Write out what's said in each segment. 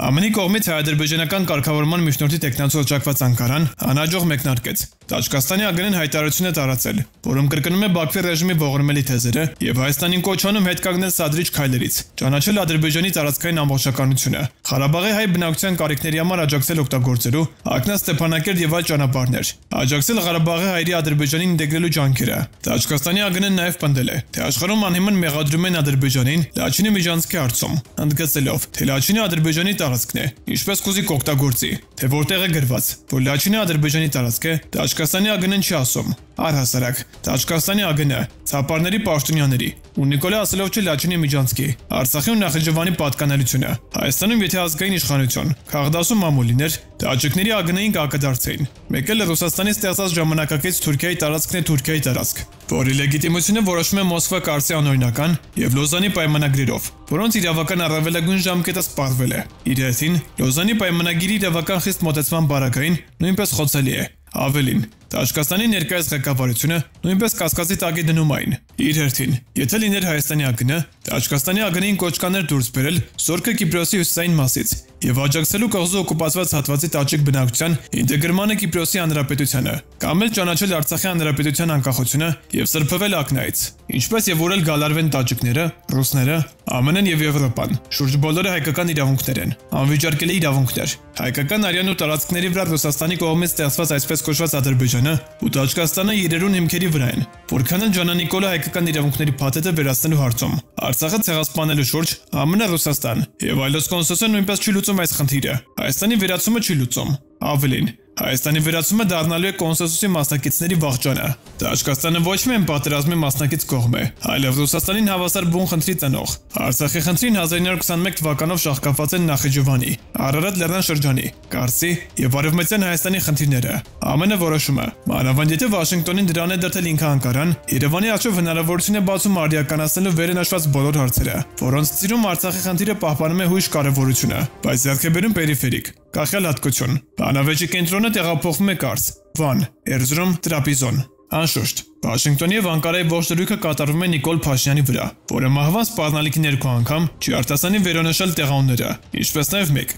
ԱՄՆ-ի կողմից հայ-ադրբեջանական կարգավորման միջնորդի տեխնացու օջակված Անկարան անհաջող մեկնարկեց։ Տաճկաստանի ԱԳՆ-ն հայտարարություն է տարածել, որում կրկնում է Բաքվի ռեժիմի ողորմելի թեզերը եւ Հայաստանին կոչանում հետ կանգնել սադրիչ քայլերից, ճանաչել Ադրբեջանի տարածքային ամբողջականությունը, Ղարաբաղի հայ բնակության կարիքների համար աջակցել օգտագործելու Ակնա Ստեփանակերտ եւ այլ ճանապարհներ, աջակցել Ղարաբաղի հայերի Ադրբեջանին ինտեգրելու ջանքերը։ Տաճկաստանի ԱԳՆ-ն նաեւ պնդել է, թե աշխարհում անհիմն մեղադրում են Ադրբեջանին Լաչինի միջանցքի հարցում, ընդգծելով, թե Լաչինը Ադրբեջանի տարածքն է, ինչպես կուզի կօգտագործի, թե որտեղ է գրված, որ Լաչինը Ադրբեջանի տարածք է, Տաճկաստանի ԱԳՆ-ն չի ասում։ Առհասարակ, Տաճկաստանի ԱԳՆ-ը ցապարների պաշտոնյաների ու Նիկոլա Ասելով չի Լաչինի միջանցքի Արցախի ու Նախիջևանի պատկանելությունը Հայաստանում եթե ազգային իշխանություն քաղաքդասում մամուլիներ տաճիկների ԱԳՆ-ին կակդարձեին մեկ էլ Ռուսաստանի ստեղծած ժամանակակից Թուրքիայի տարածքն է Թուրքիայի տարածք որի լեգիտիմությունը որոշվում է Մոսկվա կարծի անօրինական եւ Լոզանի պայմանագրերով, որոնց իրավական առավելագույն ժամկետը սպառվել է։ Իր հերթին Լոզանի պայմանագիրի իրավական խիստ մոտեցման բարակային նույնպես խոցելի է։ Ավելին, Տաշկաստանի ներկայիս ղեկավարությունը նույնպես կասկածի տակ է դնում այն։ Իր հերթին, եթե լիներ Հայաստանի ԱԳՆ, Տաշկաստանի ԱԳՆ-ին կոչկաներ դուրս բերել Սորկը Կիպրոսի հյուսիսային մասից եւ աջակցելու կղզու օկուպացված հատվածի տաճիկ բնակչության ինտեգրմանը Կիպրոսի հանրապետությանը, կամ էլ ճանաչել Արցախի հանրապետության անկախությունը եւ սրբվել ակնայից, ինչպես եւ որել գալարվեն տաճիկները, ռուսները, ԱՄՆ-ն եւ Եվրոպան։ Շուրջ բոլորը հայկական իրավունքներ են, անվիճարկելի իրավունքներ։ Հայկական արյան ու տարածքների վրա Ռուսաստանի կողմից ստեղծված այսպես կոչված Ադրբեջանը ու Տաճկաստանը իրերուն հիմքերի վրա են, որքան են Ջանա Նիկոլա հայկական իրավունքների փաթեթը վերացնելու հարցում։ Արցախը ցեղասպանելու շուրջ ԱՄՆ, Ռուսաստան եւ այլոց կոնսենսուսը նույնպես չի լուծում այս խնդիրը։ Հայաստանի վերացումը չի լուծում։ Ավելին, Հայաստանի վերացումը դառնալու է կոնսենսուսի մասնակիցների վաղճանը։ Տաշկաստանը ոչ միայն պատերազմի մասնակից կողմ է, այլև Ռուսաստանին հավասար բուն խնդրի տնող։ Արցախի խնդրին 1921 թվականով շահկապված են Նախիջևանի, Արարատ լեռան շրջանի, Կարսի եւ Արևմտյան Հայաստանի խնդիրները։ ԱՄՆ-ը որոշումը։ Մանավանդ եթե Վաշինգտոնին դրան է դրել ինքը Անկարան, Երևանի աչով հնարավորություն է բացում արդիականացնելու վերենաշված բոլոր հարցերը, որոնց ծիրում Արցախի խնդիրը պահպանում է հույժ կարևորությունը, բայց ձեռքբերում պերիֆերիկ, կախյալ հատկություն։ Բանավեճի կենտրոնը տեղափոխվում է Կարս, Վան, Էրզրում, Տրապիզոն։ Անշուշտ, Վաշինգտոնի եւ Անկարայի ողջ դրույթը կատարվում է Նիկոլ Փաշինյանի վրա, որը մահվան սպառնալիքի ներքո անգամ չի արտասանի վերոնշալ տեղանունները, ինչպես նաեւ 1,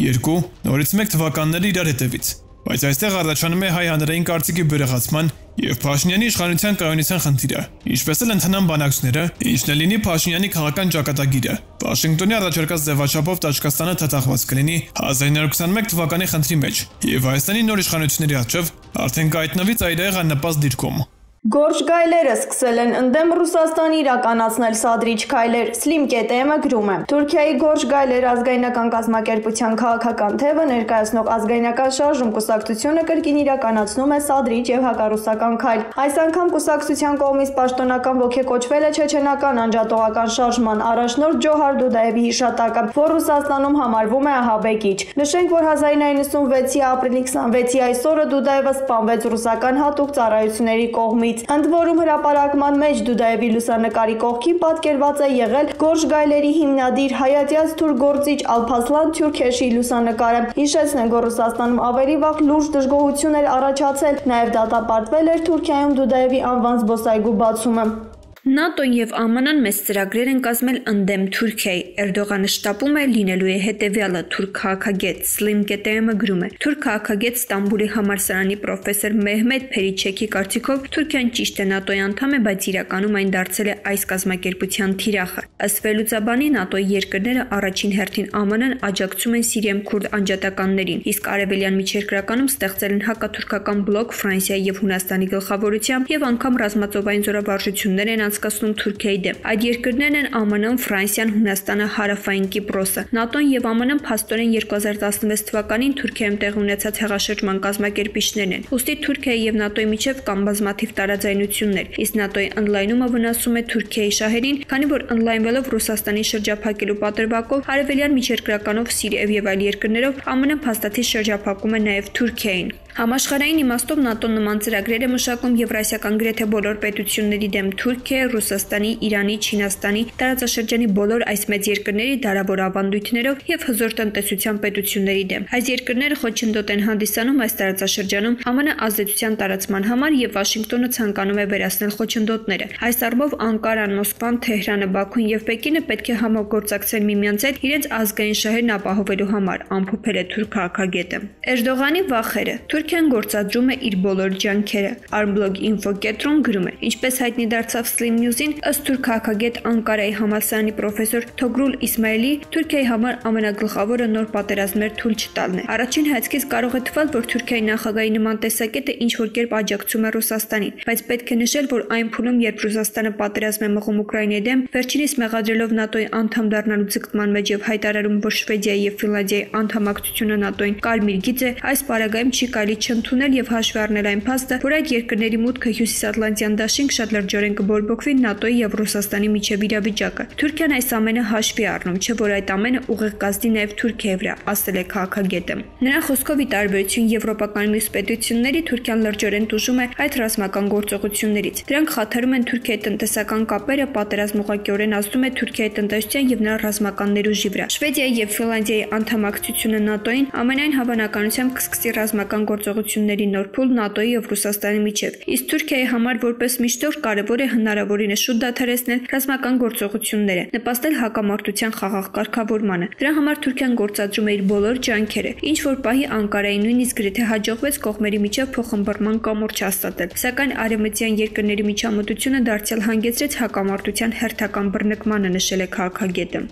9, 2, նորից 1 թվականները իրար հետևից։ Բայց այստեղ առաջանում է հայ հանրային կարծիքի բյուրեղացման եւ Փաշինյանի իշխանության կայունության խնդիրը, ինչպես էլ ընդհանան բանակցները, ինչն է լինի Փաշինյանի քաղաքական ճակատագիրը։ Վաշինգտոնի առաջարկած ձևաչափով Տաճկաստանը թաթախված կլինի 1921 թվականի խնդրի մեջ եւ Հայաստանի նոր իշխանությունների առջև արդեն կայտնվի ծայրահեղ աննպաստ դիրքում։ Գորշ գայլերը սկսել են ընդդեմ Ռուսաստանի իրականացնել սադրիչ քայլեր։ Slim KTM-ը գրում է. Թուրքիայի Գորշ գայլեր ազգայնական կազմակերպության քաղաքական թևը ներկայացնող ազգայնական շարժում կուսակցությունը կրկին իրականացնում է սադրիչ եւ հակառուսական քայլ։ Այս անգամ կուսակցության կողմից պաշտոնական ողջեկոչվել է չեչենական անջատողական շարժման առաջնորդ Ջոհար Դուդաևի հիշատակը, որ Ռուսաստանում համարվում է ահաբեկիչ։ Նշենք, որ 1996-ի ապրիլի 26-ի այսօրը Դուդաևը սպանվեց ռուսական հատուկ ծառայությունների կողմից կողմից։ Ընդ որում հրապարակման մեջ Դուդաևի լուսանկարի կողքին պատկերված է եղել Գորժ գայլերի հիմնադիր հայատյաց թուր գործիչ Ալփասլան Թյուրքեշի լուսանկարը։ Հիշեցնենք, որ Ռուսաստանում ավելի վաղ լուրջ դժգոհություն էր առաջացել, նաև դատապարտվել էր Թուրքիայում Դուդաևի անվան զբոսայգու բացումը։ ՆԱՏՕ-ն եւ ԱՄՆ-ն մեծ ծրագրեր են կազմել ընդդեմ Թուրքիայի։ Էրդողանը շտապում է լինելու է հետևյալը թուրք քաղաքագետ Սլիմ Կետեմը գրում է. Թուրք քաղաքագետ Ստամբուլի համալսարանի պրոֆեսոր Մեհմեդ Փերիչեքի կարծիքով Թուրքիան ճիշտ է ՆԱՏՕ-ի անդամ է, բայց իրականում այն դարձել է այս կազմակերպության թիրախը։ Ըստ Վելուծաբանի ՆԱՏՕ-ի երկրները առաջին հերթին ԱՄՆ-ն աջակցում են Սիրիայում քուրդ անջատականներին, իսկ արևելյան միջերկրականում ստեղծել են հակաթուրքական բլոկ Ֆրանսիայի եւ Հունաստանի գլխավորությամբ եւ անգամ ռազմածովային զորավարժություններ են անցկացնում Թուրքիայի դեմ։ Այդ երկրներն են ԱՄՆ-ն, Ֆրանսիան, Հունաստանը, Հարավային Կիպրոսը։ ՆԱՏՕ-ն եւ ԱՄՆ-ն փաստորեն 2016 թվականին Թուրքիայում տեղի ունեցած հեղաշրջման կազմակերպիչներն են։ Ոստի Թուրքիայի եւ ՆԱՏՕ-ի միջև կան բազմաթիվ տարաձայնություններ, իսկ ՆԱՏՕ-ի ընդլայնումը վնասում է Թուրքիայի շահերին, քանի որ ընդլայնվելով Ռուսաստանի շրջափակելու պատրվակով արևելյան միջերկրականով Սիրիայով եւ այլ երկրներով ԱՄՆ-ն փաստաթի շրջափակում է նաեւ Թուրքիային։ Համաշխարհային իմաստով ՆԱՏՕ-ն նման ծրագրեր է մշակում Եվրասիական գրեթե բոլոր պետությունների դեմ Թուրքիա, Ռուսաստանի, Իրանի, Չինաստանի, տարածաշրջանի բոլոր այս մեծ երկրների դարավոր ավանդույթներով եւ հզոր տնտեսության պետությունների դեմ։ Այս երկրները խոչընդոտ են հանդիսանում այս տարածաշրջանում ԱՄՆ ազդեցության տարածման համար եւ Վաշինգտոնը ցանկանում է վերացնել խոչընդոտները։ Այս առումով Անկարան, Մոսկվան, Թեհրանը, Բաքուն եւ Պեկինը պետք է համագործակցեն միմյանց հետ իրենց ազգային շահերն ապահովելու համար, ամփոփել է թուրք քաղաքագետը։ Էրդողանի վախերը Թուրքիան գործադրում է իր բոլոր ջանքերը։ Armblog Info կետրոն գրում է. Ինչպես հայտնի դարձավ Slim News-ին, ըստ թուրք քաղաքագետ Անկարայի համալսարանի պրոֆեսոր Թոգրուլ Իսմայելի, Թուրքիայի համար ամենագլխավորը նոր պատերազմներ թույլ չտալն է։ Առաջին հայացքից կարող է թվալ, որ Թուրքիայի նախագահի նման տեսակետը ինչ որ կերպ աջակցում է Ռուսաստանին, բայց պետք է նշել, որ այն փուլում, երբ Ռուսաստանը պատերազմ է մղում Ուկրաինայի դեմ, վերջինիս մեղադրելով ՆԱՏՕ-ի անդամ դառնալու ձգտման մեջ եւ հայտարարում, որ Շվեդիայի եւ Ֆինլանդիայի անդամակցությունը ՆԱՏՕ-ին կարմիր գիծ է, այս պարագայում չի կարելի չընդունել եւ հաշվի առնել այն փաստը, որ այդ երկրների մուտքը Հյուսիսատլանտյան դաշինք շատ լրջորեն կբորբոքվի ՆԱՏՕ-ի եւ Ռուսաստանի միջև իրավիճակը։ Թուրքիան այս ամենը հաշվի առնում, չէ՞ որ այդ ամենը ուղիղ կազդի նաեւ Թուրքիայի վրա, ասել է քաղաքագետը։ Նրա խոսքով ի տարբերություն եվրոպական մյուս պետությունների Թուրքիան լրջորեն տուժում է այդ ռազմական գործողություններից։ Դրանք խաթարում են Թուրքիայի տնտեսական կապերը, պատերազմ ուղղակիորեն ազդում է Թուրքիայի տնտեսության եւ նրա ռազմական ներուժի վրա։ Շվեդիայի եւ Ֆինլանդիայի անդամակցությունը ՆԱՏՕ-ին ամենայն հավանականությամբ կսկսի ռազմական գործողությունների նոր փուլ ՆԱՏՕ-ի եւ Ռուսաստանի միջև։ Իսկ Թուրքիայի համար որպես միջտոր կարևոր է հնարավորինս շուտ դադարեցնել ռազմական գործողությունները, նպաստել հակամարտության խաղաղ կարգավորմանը։ Դրա համար Թուրքիան գործադրում է իր բոլոր ջանքերը, ինչ որ պահի Անկարայի նույնիսկ գրեթե հաջողվեց կողմերի միջև փոխհմբռնման կամուրջ հաստատել։ Սակայն արևմտյան երկրների միջամտությունը դարձյալ հանգեցրեց հակամարտության հերթական բռնկմանը, նշել է քաղաքագետը։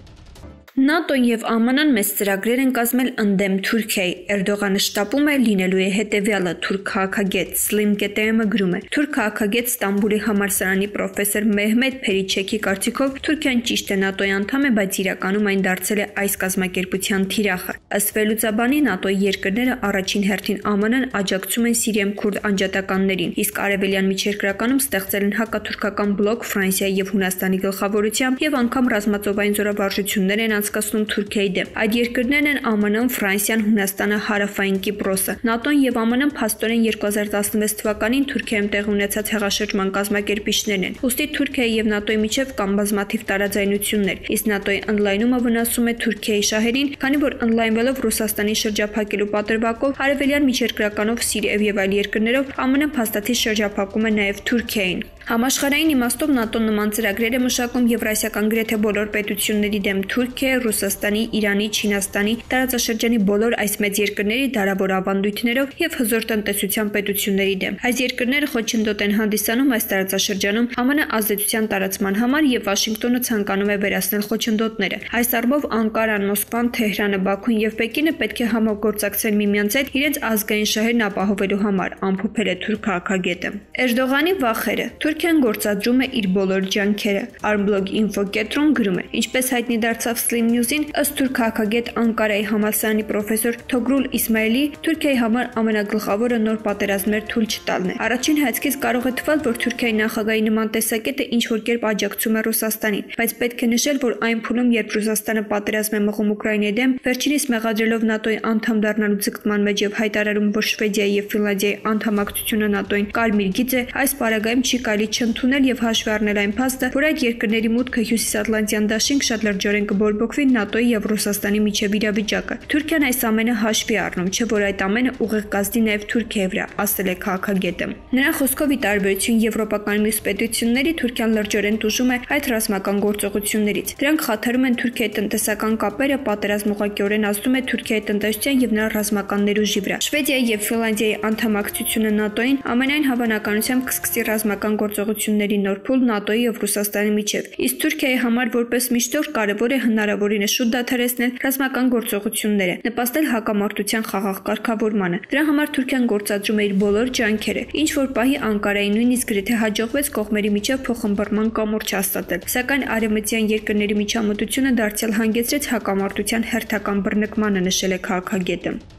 ՆԱՏՕ-ն եւ ԱՄՆ-ն մեծ ծրագրեր են կազմել ընդդեմ Թուրքիայի։ Էրդողանը շտապում է լինելու է հետեւյալը թուրք քաղաքագետ Slim KTM-ը գրում է. Թուրք քաղաքագետ Ստամբուլի համալսարանի պրոֆեսոր Մեհմեդ Փերիչեքի կարծիքով Թուրքիան ճիշտ է ՆԱՏՕ-ի անդամ է, բայց իրականում այն դարձել է այս կազմակերպության թիրախը։ Ըստ Վելուծաբանի ՆԱՏՕ-ի երկրները առաջին հերթին ԱՄՆ-ն աջակցում են Սիրիայում քուրդ անջատականներին, իսկ արևելյան միջերկրականում ստեղծել են հակաթուրքական բլոկ Ֆրանսիայի եւ Հունաստանի գլխավորությամբ եւ անգամ ռազմածովային զորավարժություններ են անցկացնում Թուրքիայի դեմ։ Այդ երկրներն են ԱՄՆ-ն, Ֆրանսիան, Հունաստանը, Հարավային Կիպրոսը։ ՆԱՏՕ-ն եւ ԱՄՆ-ն փաստորեն 2016 թվականին Թուրքիայում տեղի ունեցած հեղաշրջման կազմակերպիչներն են։ Ոստի Թուրքիայի եւ ՆԱՏՕ-ի միջև կան բազմաթիվ տարաձայնություններ, իսկ ՆԱՏՕ-ի ընդլայնումը վնասում է Թուրքիայի շահերին, քանի որ ընդլայնվելով Ռուսաստանի շրջափակելու պատրվակով արևելյան միջերկրականով Սիրիայով եւ այլ երկրներով ԱՄՆ-ն փաստաթի շրջափակում է նաեւ Թուրքիային։ Համաշխարհային իմաստով ՆԱՏՕ-ն նման ծրագրեր է մշակում Եվրասիական գրեթե բոլոր պետությունների դեմ Թուրքիա, Ռուսաստանի, Իրանի, Չինաստանի, տարածաշրջանի բոլոր այս մեծ երկրների դարավոր ավանդույթներով եւ հզոր տնտեսության պետությունների դեմ։ Այս երկրները խոչընդոտ են հանդիսանում այս տարածաշրջանում ԱՄՆ ազդեցության տարածման համար եւ Վաշինգտոնը ցանկանում է վերացնել խոչընդոտները։ Այս առումով Անկարան, Մոսկվան, Թեհրանը, Բաքուն եւ Պեկինը պետք է համագործակցեն միմյանց հետ իրենց ազգային շահերն ապահովելու համար, ամփոփել է թուրք քաղաքագետը։ Էրդողանի վախերը Թուրքիան գործադրում է իր բոլոր ջանքերը։ Armblog Info կետրոն գրում է. Ինչպես հայտնի դարձավ Slim News-ին, ըստ թուրք քաղաքագետ Անկարայի համալսարանի պրոֆեսոր Թոգրուլ Իսմայելի, Թուրքիայի համար ամենագլխավորը նոր պատերազմներ թույլ չտալն է։ Առաջին հայացքից կարող է թվալ, որ Թուրքիայի նախագահի նման տեսակետը ինչ որ կերպ աջակցում է Ռուսաստանին, բայց պետք է նշել, որ այն փուլում, երբ Ռուսաստանը պատերազմ է մղում Ուկրաինայի դեմ, վերջինիս մեղադրելով ՆԱՏՕ-ի անդամ դառնալու ձգտման մեջ եւ հայտարարում, որ Շվեդիայի եւ Ֆինլանդիայի անդամակցությունը ՆԱՏՕ-ին կարմիր գիծ է, այս պարագայում չի կարելի չընդունել եւ հաշվի առնել այն փաստը, որ այդ երկրների մուտքը Հյուսիսատլանտյան դաշինք շատ լրջորեն կբորբոքվի ՆԱՏՕ-ի եւ Ռուսաստանի միջև իրավիճակը։ Թուրքիան այս ամենը հաշվի առնում, չէ՞ որ այդ ամենը ուղիղ կազդի նաեւ Թուրքիայի վրա, ասել է քաղաքագետը։ Նրա խոսքով ի տարբերություն եվրոպական մյուս պետությունների Թուրքիան լրջորեն տուժում է այդ ռազմական գործողություններից։ Դրանք խաթարում են Թուրքիայի տնտեսական կապերը, պատերազմ ուղղակիորեն ազդում է Թուրքիայի տնտեսության եւ նրա ռազմական ներուժի վրա։ Շվեդիայի եւ Ֆինլանդիայի անդամակցությունը ՆԱՏՕ-ին ամենայն հավանականությամբ կսկսի ռազմական գործողությունների նոր փուլ ՆԱՏՕ-ի եւ Ռուսաստանի միջև։ Իսկ Թուրքիայի համար որպես միջտոր կարևոր է հնարավորինս շուտ դադարեցնել ռազմական գործողությունները, նպաստել հակամարտության խաղաղ կարգավորմանը։ Դրա համար Թուրքիան գործադրում է իր բոլոր ջանքերը, ինչ որ պահի Անկարայի նույնիսկ գրեթե հաջողվեց կողմերի միջև փոխհմբռնման կամուրջ հաստատել։ Սակայն արևմտյան երկրների միջամտությունը դարձյալ հանգեցրեց հակամարտության հերթական բռնկմանը, նշել է քաղաքագետը։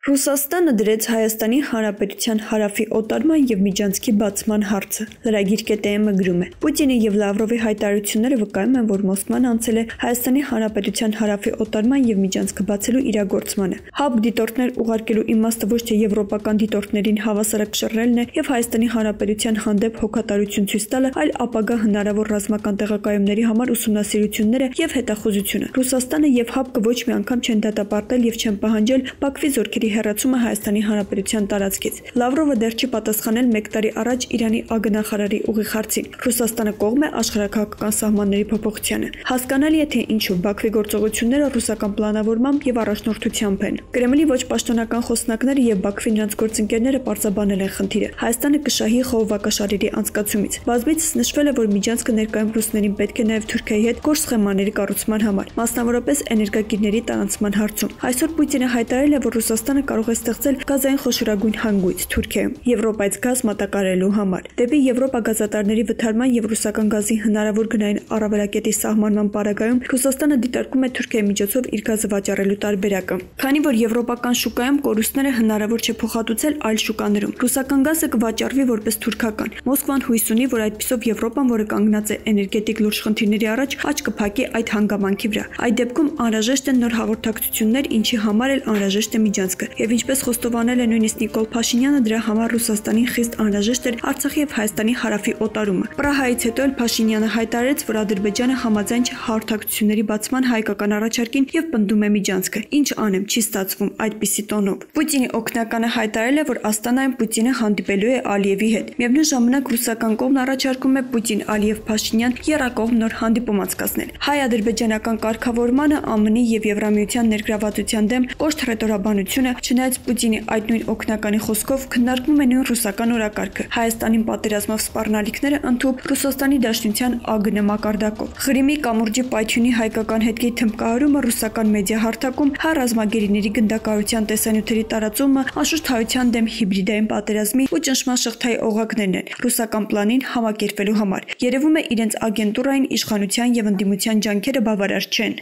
Ռուսաստանը դրեց Հայաստանի Հանրապետության հարավի օտարման եւ միջանցքի բացման հարցը։ Լրագիր ԿՏՄ գրում է. Պուտինի եւ Լավրովի հայտարարությունները վկայում են, որ Մոսկվան անցել է Հայաստանի Հանրապետության հարավի օտարման եւ միջանցքը բացելու իրագործմանը։ ՀԱԲ դիտորդներ ուղարկելու իմաստը ոչ թե եվրոպական դիտորդներին հավասարակշռելն է եւ Հայաստանի Հանրապետության հանդեպ հոգատարություն ցույց տալը, այլ ապագա հնարավոր ռազմական տեղակայումների համար ուսումնասիրությունները եւ հետախուզությունը։ Ռուսաստանը եւ ՀԱԲ-ը ոչ մի անգամ չեն դատապարտել եւ չեն պահանջել Բաքվի զորքերի հերացումը Հայաստանի Հանրապետության տարածքից։ Լավրովը դեռ չի պատասխանել 1 տարի առաջ Իրանի ագնախարարի ուղիղ հարցին։ Ռուսաստանը կողմ է աշխարհակահաղական սահմանների փոփոխությանը։ Հասկանալի է թե ինչու Բաքվի գործողությունները ռուսական պլանավորմամբ եւ առաջնորդությամբ են։ Կրեմլի ոչ պաշտոնական խոսնակները եւ Բաքվի նրանց գործընկերները պարզաբանել են խնդիրը։ Հայաստանը կշահի խողովակաշարերի անցկացումից։ Բազմիցս նշվել է, որ Միջանցքը ներկայում ռուսներին պետք է նաեւ Թուրքիայի հետ կորս սխեմաների կառուցման համար, մասնավորապես էներգակիրների տարանցման հարցում։ Այսօր Պուտինը հայտարարել է, որ Ռուսաստանը կարող է ստեղծել գազային խոշորագույն հանգույց Թուրքիայում Եվրոպայից գազ մատակարարելու համար։ Դեպի Եվրոպա գազատարների վթարման եւ ռուսական գազի հնարավոր գնային առավելակետի սահմանման պարագայում Ռուսաստանը դիտարկում է Թուրքիայի միջոցով իր գազը վաճառելու տարբերակը։ Քանի որ եվրոպական շուկայում կորուստները հնարավոր չէ փոխհատուցել այլ շուկաներում, ռուսական գազը կվաճառվի որպես թուրքական։ Մոսկվան հույս ունի, որ այդպիսով Եվրոպան, որը կանգնած է էներգետիկ լուրջ խնդիրների առաջ, աճ կփակի այդ հանգամանքի վրա։ Այդ դեպքում անհրաժեշտ են նոր հաղորդակցություններ, ինչի համար էլ անհրաժեշտ է միջանցքը։ Եվ ինչպես խոստովանել է նույնիսկ Նիկոլ Փաշինյանը, դրա համար Ռուսաստանին խիստ անհրաժեշտ էր Արցախի եւ Հայաստանի հարավի օտարումը։ Պրահայից հետո էլ Փաշինյանը հայտարարեց, որ Ադրբեջանը համաձայն չէ հաղորդակցությունների բացման հայկական առաջարկին եւ պնդում է միջանցքը։ Ինչ անեմ, չի ստացվում այդպիսի տոնով։ Պուտինի օկնականը հայտարարել է, որ Աստանայում Պուտինը հանդիպելու է Ալիևի հետ։ Միևնույն ժամանակ ռուսական կողմն առաջարկում է Պուտին-Ալիև-Փաշինյան երակողմ նոր հանդիպում անցկացնել։ Հայ-ադրբեջանական կարգավորմանը ԱՄՆ-ի եւ Եվրամիության ներգրավվածության դեմ կոշտ հռետորաբանությունը, չնայած Պուտինի այդ նույն օկնականի խոսքով քննարկվում է նույն ռուսական օրակարգը։ Հայաստանին պատերազմով սպառնալիքները ընդཐུպ Ռուսաստանի Դաշնության ԱԳՆ մակարդակով։ Ղրիմի կամուրջի պայթյունի հայկական հետքի թմկահարումը ռուսական մեդիա հարթակում հայ ռազմագերիների գնդակարության տեսանյութերի տարածումը աշուրթայության դեմ հիբրիդային պատերազմի ու ճնշման շղթայի օղակներն են ռուսական պլանին համակերպելու համար։ Երևում է իրենց ագենտուրային իշխանության եւ ընդդիմության ջանքերը բավարար չեն։